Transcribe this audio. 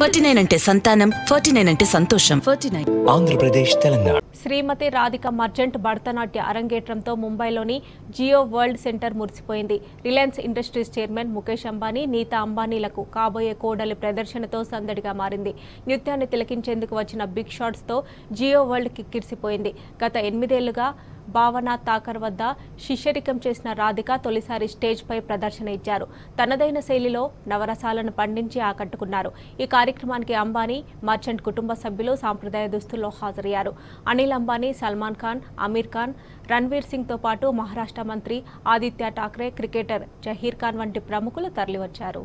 Forty nine అంటే సంతానం forty nine అంటే సంతోషం ఫార్టీ నైన్. ఆంధ్రప్రదేశ్ తెలంగాణ. శ్రీమతి రాధిక మర్జెంట్ భరతనాట్య అరంగేట్రంతో ముంబైలోని జియో వరల్డ్ సెంటర్ మురిసిపోయింది. Reliance industries chairman Mukesh Ambani Nita అంబానీలకు కాబోయే కోడలి ప్రదర్శనతో సందడిగా మారింది. నృత్యాన్ని తిలకించేందుకు వచ్చిన బిగ్ షాట్స్తో జియో వరల్డ్ కిక్కిరిసిపోయింది. గత ఎనిమిదేళ్ళుగా భావన తాకర్ వద్ద శిష్యరికం చేసిన రాధిక తొలిసారి స్టేజ్పై ప్రదర్శన ఇచ్చారు. తనదైన శైలిలో నవరసాలను పండించి ఆకట్టుకున్నారు. ఈ కార్యక్రమానికి అంబానీ మర్చెంట్ కుటుంబ సభ్యులు సాంప్రదాయ దుస్తుల్లో హాజరయ్యారు. అనిల్ అంబానీ సల్మాన్ ఖాన్ అమీర్ ఖాన్ రణ్వీర్ సింగ్తో పాటు మహారాష్ట్ర మంత్రి ఆదిత్య ఠాక్రే క్రికెటర్ జహీర్ ఖాన్ వంటి ప్రముఖులు తరలివచ్చారు.